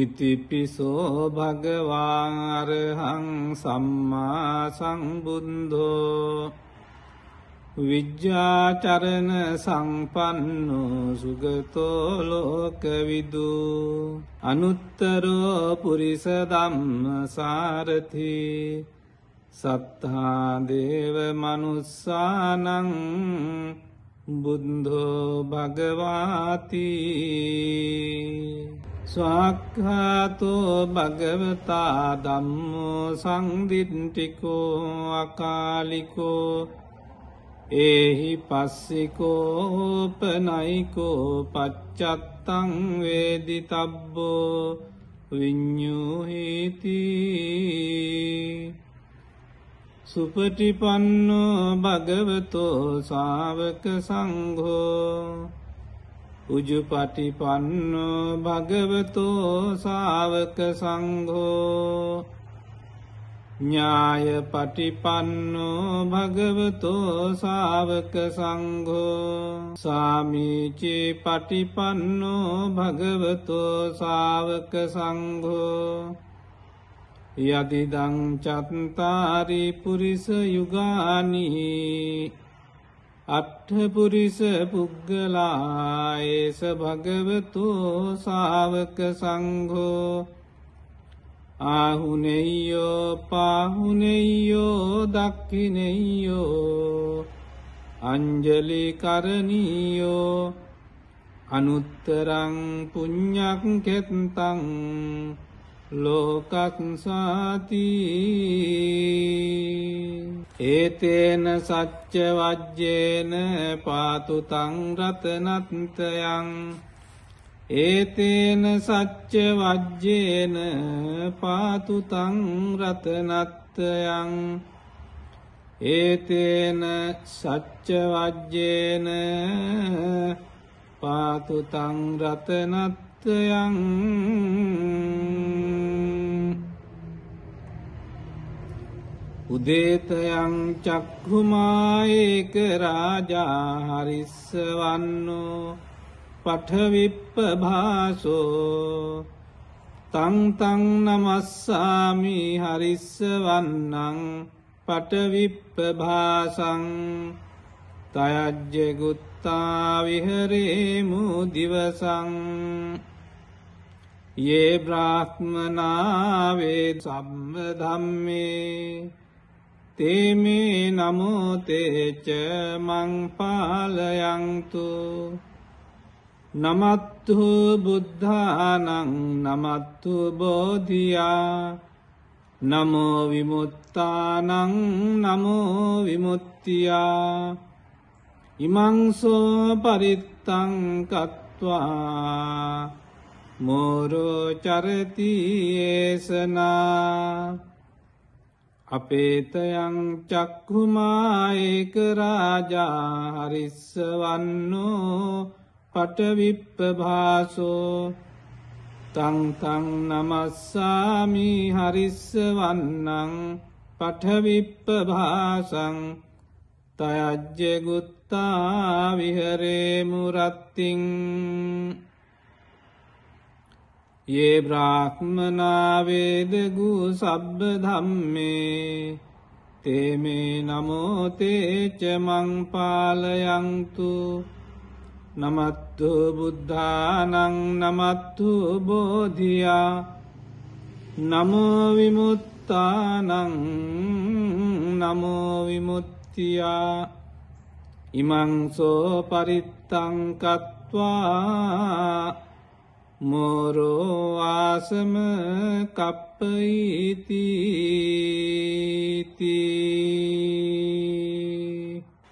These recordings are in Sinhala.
ඉතිපිසෝ භගවාරහං සම්මා සංබුන්දෝ විජ්ජාචරණ සංපන්නු සුගතෝලෝකවිදු අනුත්තරෝ පුරිස දම්ම සාරති. සත්හාදේව මනුස්සානං බුද්ධෝ භගවාතිී. ස්වාක්හාතෝ භගවතා දම්මෝ සංදිින්ටිකෝ අකාලිකෝ ඒහි පස්සිකෝපනයිකෝ පච්චත්තං වේදි තබ්බෝ විඤ්ඥූහිති සුපටිපන්නෝ භගවතෝ සාවක සංඝෝ උජුපටිපන්නෝ භගවතෝ සාවක සංඝෝ ඥාය පටිපන්නෝ භගවතෝ සාවක සංඝෝ සාමීචේ පටිපන්නෝ භගවතෝ සාවක සංඝෝ යදිදං චත්තාරි පුරිස යුගානී අට්ඨපුරිස පුග්ගලායේස භගවතු සාවක සංඝෝ ආහුනෙයෝ පාහුනෙයෝ දක්කිනෙයෝ අංජලි කරණීයෝ අනුත්තරං පුඤ්ඥක් කෙත්තං ලෝකක්සාති ඒතේන සච්ච වජ්‍යේන පාතුතං රතනත්තයං ඒතේන සච්ච වජ්‍යේන පාතුතං රතනත්තයං ඒතේන සච්ච වජ්‍යේන පාතුතං රතනත් උදේතයං චක්හුමාඒක රාජාහරිස්ස වන්නෝ පටවිප්ප භාසෝ තංතං නමස්සාමි හරිස්ස වන්නං පටවිප්ප භාසං තයජ්ජගුත්තා විහරේමු දිවසං ඒ බ්‍රාහ්මනාවේ සම්බධම්මේ තේමේ නමෝතේච මංපාලයංතු නමත්තු බුද්ධානං නමත්තු බෝධියා නමෝ විමුත්තානං නමෝ විමුත්තියා ඉමංසෝ පරිත්තං කත්වා මෝරෝ චරතියේසනා අපේතයං චක්හුමාඒක රාජා හරිස්ස වන්නෝ පටවිප්ප භාසෝ තංතං නමස්සාමි හරිස්ස වන්නං පටවිප්ප භාසං තයජ්ජගුත්තා විහරේමුරත්තිං ඒ බ්‍රාහ්මනාවේදගු සබ්බ ධම්මේ. තේමේ නමෝතේච මංපාලයංතු නමත්තු බුද්ධානං නමත්තු බෝධියා. නමෝවිමුත්තානං නමෝවිමුත්තියා ඉමංසෝ පරිත්තංකත්වා මෝරෝවාසම කප්පයිතිති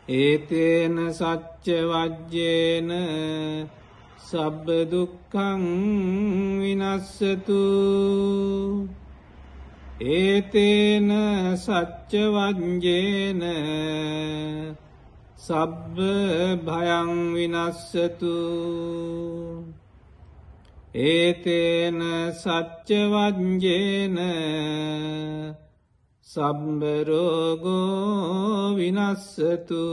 ඒතේන සච්ච වජ්‍යේන සබ්බදුක්කං විනස්සතු ඒතේන සච්ච වජ්‍යේන සබ්බ භයං විනස්සතු ඒතේන සච්චවජ්ජේන සම්බරෝගෝ විනස්සතු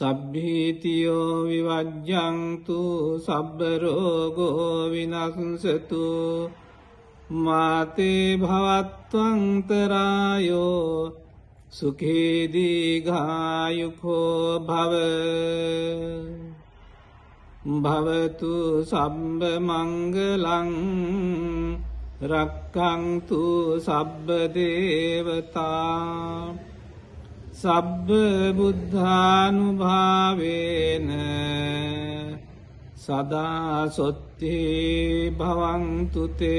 සබ්භීතියෝ විවජ්ජන්තු සබ්බරෝගෝ විනසතු මාතේ භවත්වංතරායෝ සුකේදීගායුකෝ භව භවතු සම්බ මංගලං රක්කංතු සබ්බ දේවතා සබ්බ බුද්ධානුභාවේන සදාසොත්ති භවන්තුතේ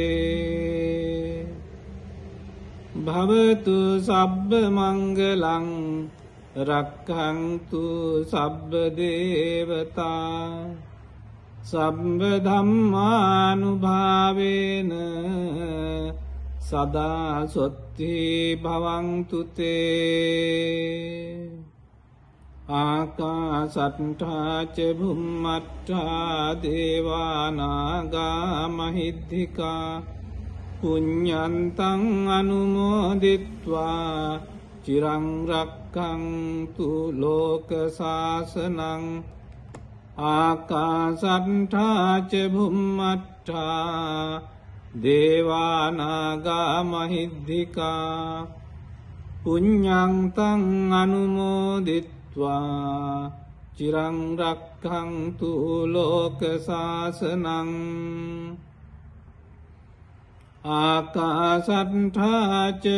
භවතු සබ්බ මංගලං රක්කංතු සබ්බ දේවතා සබ්බ ධම්මානුභාවේන සදාසොත්ති භවංතුතේ ආකාසට්ඨාච බුම්මට්ඨා දේවානාගා මහිද්దికා පුඤ්ඤන්තං අනුමෝදිත්වා චිරං රක්ඛන්තු ලෝක ආකාසන්ඨාච භුම්මට්ඨා දේවානාගා මහිද්దికා පුඤ්ඤං තං අනුමෝදිත්වා චිරං රක්ඛන්තු ලෝක සාසනං ආකාසන්ඨාච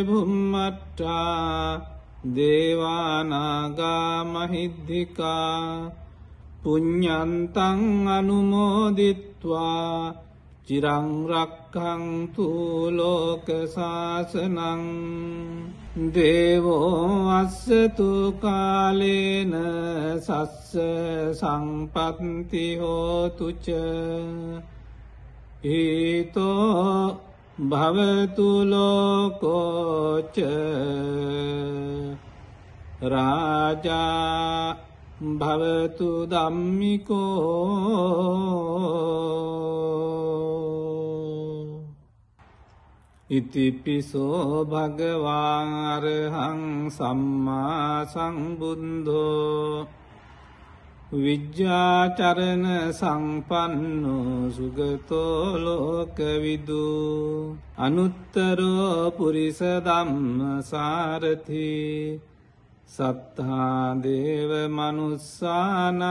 භුම්මට්ඨා දේවානාගා මහිද්దికා පුඤ්ඤන්තං අනුමෝදිත්වා චිරං රක්ඛන්තු ලෝක සාසනං දේවෝ අස්සතු කාලේන සස්ස සංපත්ති හෝතුච හේතෝ භවතු ලෝකෝච රාජා භවතු දම්මිකෝ ඉතිපිසෝ භගවාරහං සම්මා සංබුන්දෝ විජ්ජාචරණ සංපන්නු සුගතෝ ලෝකවිදු අනුත්තරෝ පුරිස දම්ම සාරතිී සත්හාදේව මනුස්සානං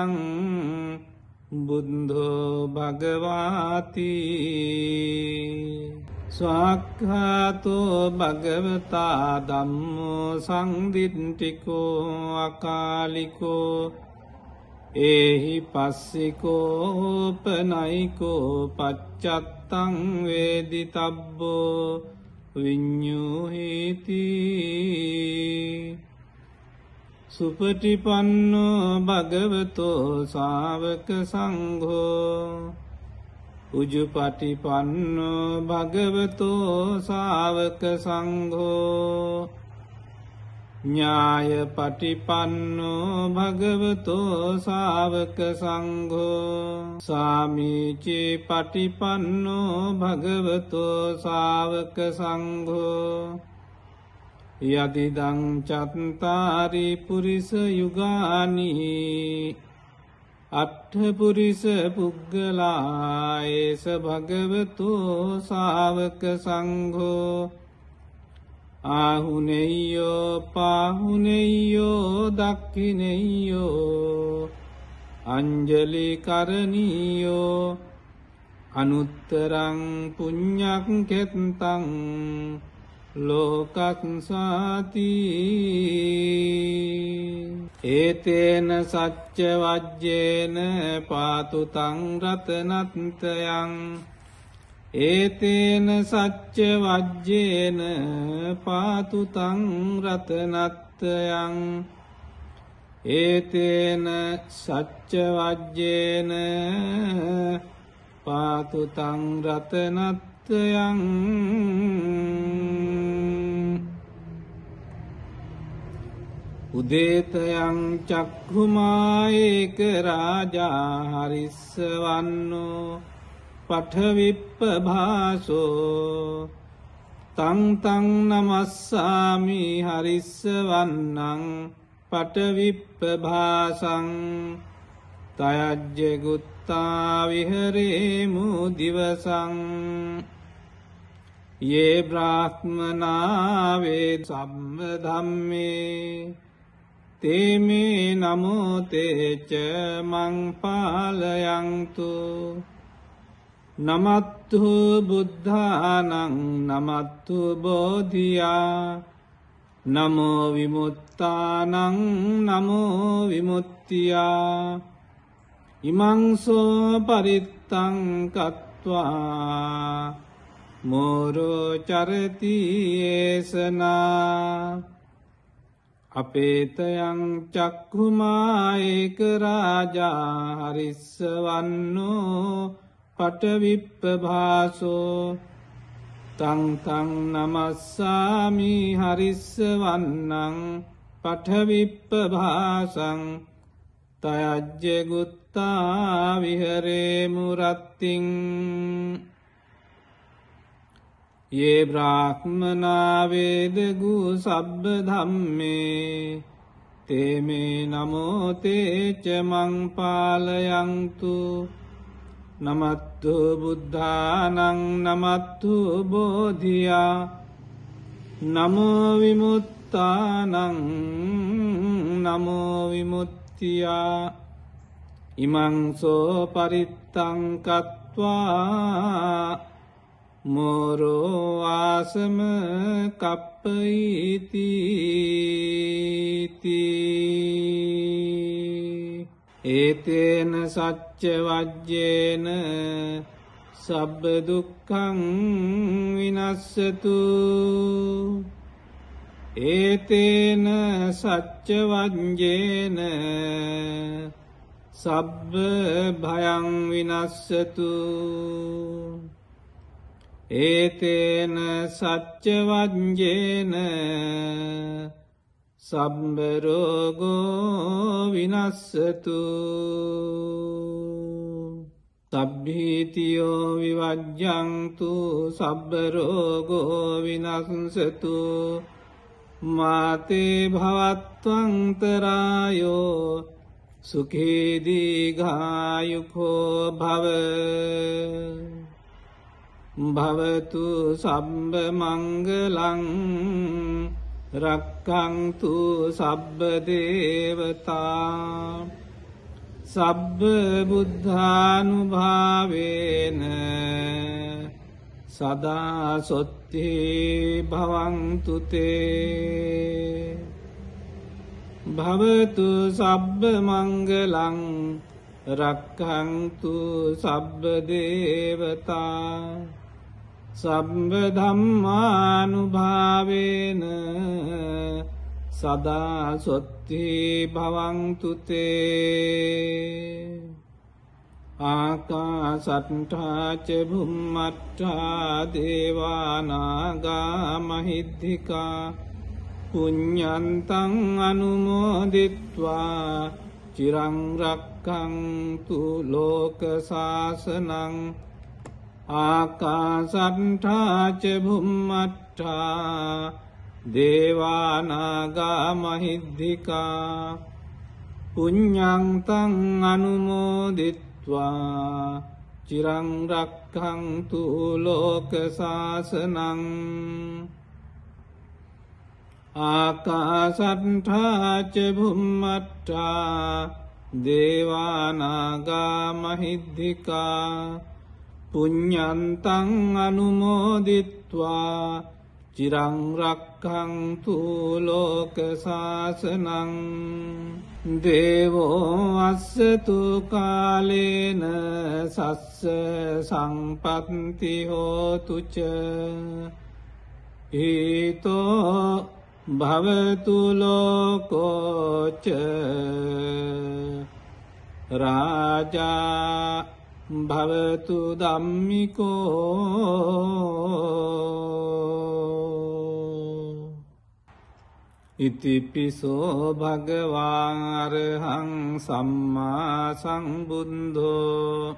බුද්ධෝ භගවාති. ස්වාක්හාතෝ භගවතා දම්මෝ සංදිින්ටිකෝ අකාලිකෝ. ඒහි පස්සිකෝපනයිකෝ පච්චත්තං වේදි තබ්බෝ විඤ්ඥූහිතිී සුපටිපන්නෝ භගවතෝ සාවක සංඝෝ උජුපටිපන්නෝ භගවතෝ සාවක සංඝෝ ඥාය පටිපන්නෝ භගවතෝ සාවක සංඝෝ සාමීචේ පටිපන්නෝ භගවතෝ සාවක සංඝෝ යදිදං චත්තාරි පුරිස යුගානී අට්ඨපුරිස පුග්ගලායේස භගවතෝ සාවක සංඝෝ ආහුනෙයෝ පාහුනෙයෝ දක්කිනෙයෝ අංජලි කරණීයෝ අනුත්තරං පුඤ්ඤක් කෙත්තං ලෝකක්සාති ඒතේන සච්ච වජ්ජේන පාතුතං රතනත්තයං. ඒතේන සච්ච වජ්ජේන පාතුතං රතනත්තයං. ඒතේන සච්ච වජ්ජේන පාතුතං රතනත් උදේතයං චක්හුමාඒක රාජාහරිස්ස වන්නෝ පටවිප්ප භාසෝ තංතං නමස්සාමි හරිස්ස වන්නං පටවිප්පභාසං තයජ්ජගුත්තා විහරේමු දිවසං ඒ බ්‍රාහ්මනාවේ සම්බධම්මේ තේමේ නමෝතේච මංපාලයංතු නමත්තු බුද්ධානං නමත්තු බෝධියා නමෝ විමුත්තානං නමෝ විමුත්තියා ඉමංසෝ පරිත්තං කත්වා මෝරෝ චරතියේසනා අපේතයං චක්කුමාඒක රාජා හරිස්ස වන්නෝ පටවිප්ප භාසෝ තංතං නමස්සාමි හරිස්ස වන්නං පටවිප්ප භාසං තයජ්ජගුත්තා විහරේමුරත්තිං ඒ බ්‍රාහ්මනාවේදගු සබ්බ ධම්මේ. තේමේ නමෝතේච මංපාලයංතු නමත්තු බුද්ධානං නමත්තු බෝධියා. නමෝවිමුත්තානං නමෝවිමුත්තියා ඉමංසෝ පරිත්තංකත්වා මෝරෝ ආසම කප්පයිතිී ඒතේන සච්ච වජ්‍යේන සබ්බදුක්කං විනස්සතු ඒතේන සච්ච වජ්‍යේන සබ්බ භයං විනස්සතු ඒතේන සච්ච වජ්‍යේන සම්බරෝගෝ විනස්සතු සබ්භීතියෝ විවජ්ජන්තු සබ්බරෝගෝ විනසතු මාතේ භවත්වන්තරායෝ සුකේදීගායුකෝ භව භවතු සම්බ මංගලං රක්කංතු සබ්බ දේවතා සබ්බ බුද්ධානුභාවේන සදාසොත්ති භවන්තුතේ භවතු සබ්බ මංගලං රක්කංතු සබ්බ දේවතා සම්බධම්මානුභාවේන සදාසොත්ති භවංතුතේ ආකාසට්ඨාච භුම්මට්ඨා දේවානාගා මහිද්దికා පුඤ්ඤන්තං අනුමෝදිත්වා චිරං රක්ඛන්තු ලෝක සාසනං ආකාසන්ඨාච භුම්මට්ඨා දේවානාගා මහිද්దికා පුඤ්ඤන්තං අනුමෝදිත්වා චිරං රක්ඛන්තු ලෝක සාසනං ආකාසන්ඨාච භුම්මට්ඨා දේවානාගා මහිද්దికා පුඤ්ඤන්තං අනුමෝදිත්වා චිරං රක්ඛන්තු ලෝක සාසනං දේවෝ අස්සතු කාලේන සස්ස සංපත්ති හෝතු ච හේතෝ භවතු ලෝකෝච රාජා භවතු දම්මිකෝ ඉතිපිසෝ භගවාරහං සම්මා සංබුන්දෝ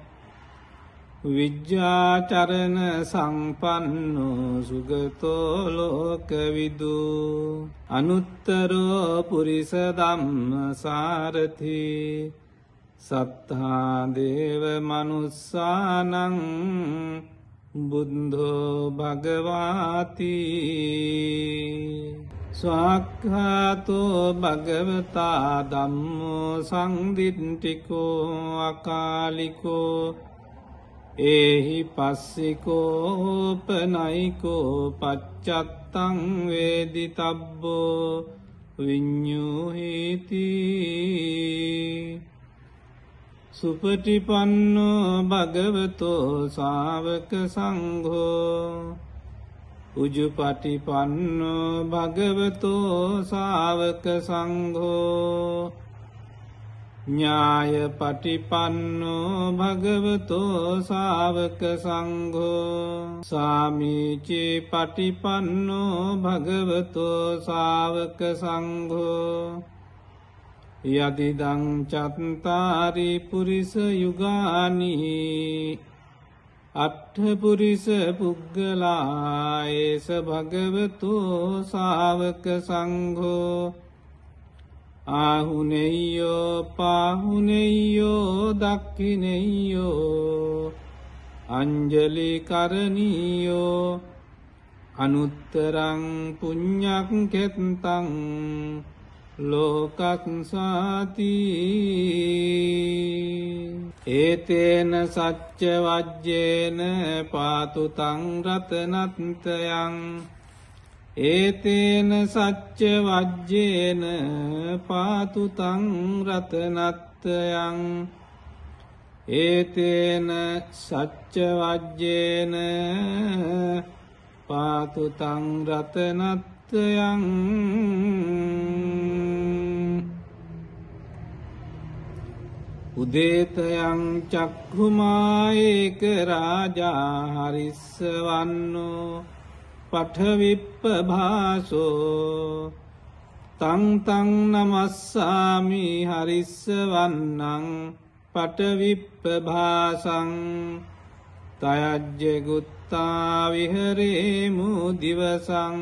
විජ්ජාචරණ සංපන්නෝ සුගතෝලෝකවිදු අනුත්තරෝ පුරිස දම්ම සාරති සත්හාදේව මනුස්සානං බුද්ධෝ භගවාති. ස්වාක්හාතෝ භගවතා දම්මෝ සංදිින්ටිකෝ අකාලිකෝ. ඒහි පස්සිකෝපනයිකෝ පච්චත්තං වේදි තබ්බෝ විඤ්ඥූහිතිී සුපටිපන්නෝ භගවතෝ සාවක සංඝෝ උජුපටිපන්නෝ භගවතෝ සාවක සංඝෝ ඥාය පටිපන්නෝ භගවතෝ සාවක සංඝෝ සාමීචේ පටිපන්නෝ භගවතෝ සාවක සංඝෝ යදිදං චත්තාරි පුරිස යුගානී අට්ඨපුරිස පුග්ගලායේස භගවතෝ සාවක සංඝෝ ආහුනෙයෝ පාහුනෙයෝ දක්කිනෙයෝ අංජලි කරණීයෝ අනුත්තරං පුඤ්ඤක් කෙත්තං ලෝකක්සාති ඒතේන සච්ච වජ්ජේන පාතුතං රතනත්තයං. ඒතේන සච්ච වජ්ජේන පාතුතං රතනත්තයං. ඒතේන සච්ච වජ්ජේන පාතුතං රතනත් උදේතයං චක්හුමාඒක රාජාහරිස්ස වන්නෝ පටවිප්ප භාසෝ තංතං නමස්සාමි හරිස්ස වන්නං පටවිප්ප භාසං තයජ්ජගුත්තා විහරේමු දිවසං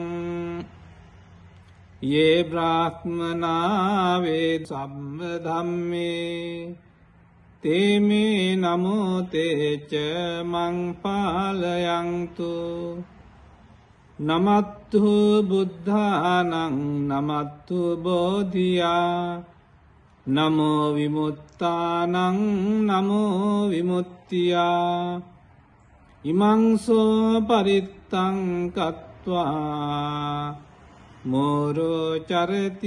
ඒ බ්‍රාහ්මනාවේ සම්බධම්මේ තේමේ නමෝතේච මංපාලයංතු නමත්තු බුද්ධානං නමත්තු බෝධියා නමෝ විමුත්තානං නමෝ විමුත්තියා ඉමංසෝ පරිත්තංකත්වා මෝරෝ චරතියේසනා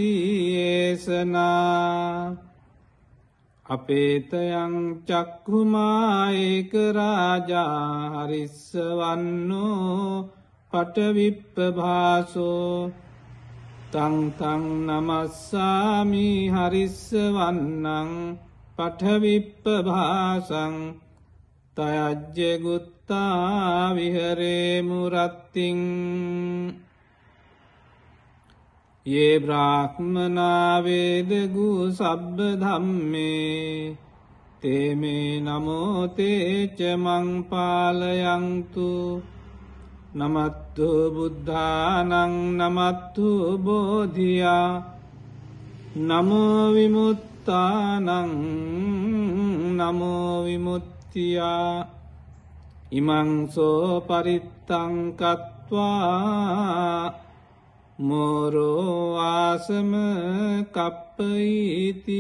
අපේතයං චක්කුමාඒක රාජා හරිස්ස වන්නෝ පටවිප්ප භාසෝ තංතං නමස්සාමි හරිස්ස වන්නං පටවිප්ප භාසං තයජ්ජගුත්තා විහරේමුරත්තිං ඒ බ්‍රාහ්මනාවේදගු සබ්බ ධම්මේ. තේමේ නමෝතේච මංපාලයංතු නමත්තු බුද්ධානං නමත්තු බෝධියා. නමෝවිමුත්තානං නමෝවිමුත්තියා ඉමංසෝ පරිත්තංකත්වා මෝරෝවාසම කප්පයිතිති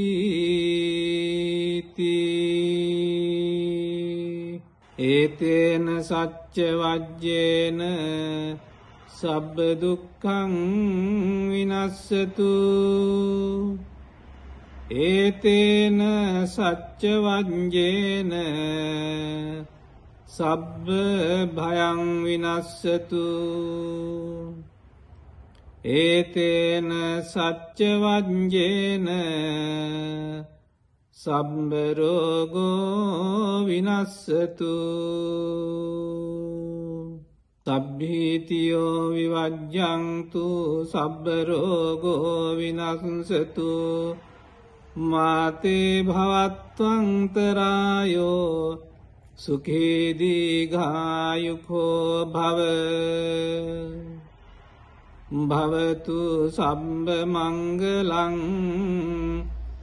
ඒතේන සච්ච වජ්ජේන සබ්බදුක්කං විනස්සතු ඒතේන සච්ච වජ්ජේන සබ්බ භයං විනස්සතු ඒතේන සච්චවජ්ජේන සම්බරෝගෝ විනස්සතු සබ්භීතියෝ විවජ්ජන්තු සබ්බරෝගෝ විනසතු මාතේ භවත්වන්තරායෝ සුකේදීගායුකෝ භව භවතු සම්බ මංගලං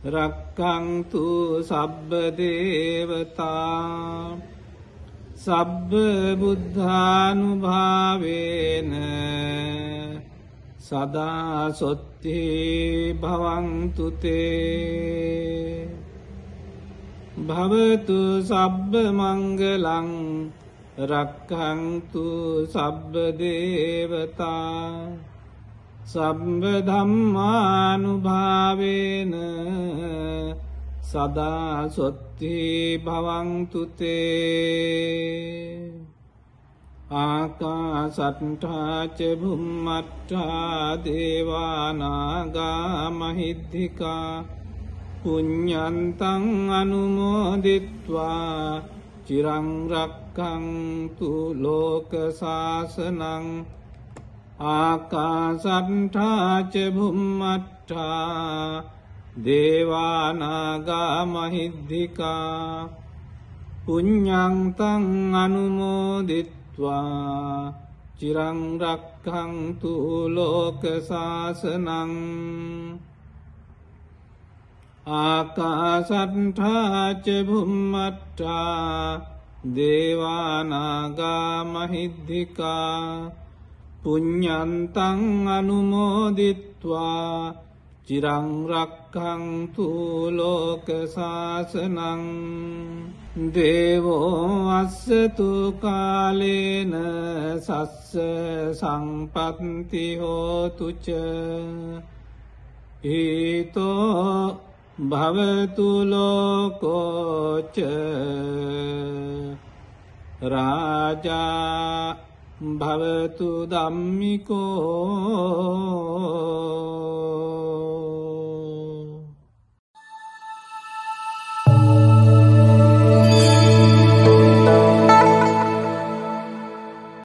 රක්කංතු සබ්බ දේවතා සබ්බ බුද්ධානුභාවේන සදාසොත්ති භවන්තුතේ භවතු සබ්බ මංගලං රක්කංතු සබ්බ දේවතා සබ්බ ධම්මානුභාවේන සදාසොත්ති භවංතුතේ ආකාසට්ඨාච බුම්මට්ඨා දේවානාගා මහිද්దికා පුඤ්ඤන්තං අනුමෝදිත්වා චිරං රක්ඛන්තු ලෝක සාසනං ආකාසන්ඨාච භුම්මට්ඨා දේවානාගා මහිද්దికා පුඤ්ඤං තං අනුමෝදිත්වා චිරං රක්ඛන්තු ලෝක සාසනං ආකාසන්ඨාච භුම්මට්ඨා දේවානාගා මහිද්దికා පුඤ්ඤන්තං අනුමෝදිත්වා චිරංරක්කංතු ලෝකසාසනං දේවෝ අස්සතු කාලේන සස්ස සංපත්ති හෝතුච හිතෝ භවතුලෝකෝච රාජා භවතු දම්මිකෝ